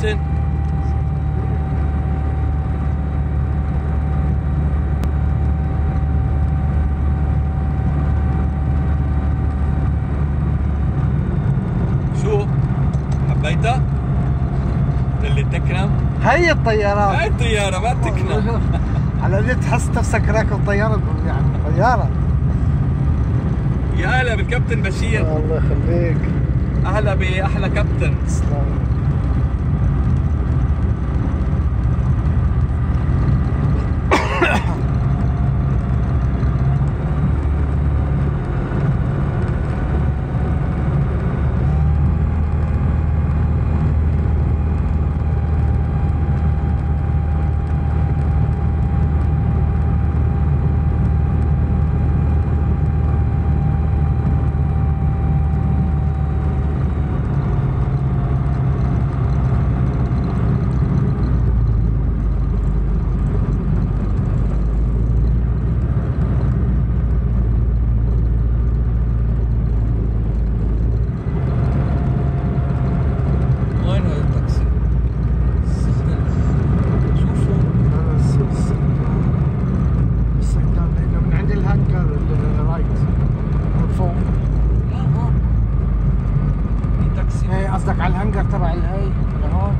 كابتن شو؟ حبيتها؟ اللي تكرم؟ هي الطيارات. هاي الطيارة ما تكرم. على النت تحس نفسك راكب طيارة يعني طيارة يا هلا بالكابتن بشير. الله يخليك. أهلا بأحلى كابتن. تسلم. قصدك على الهانجر تبع الهي لهون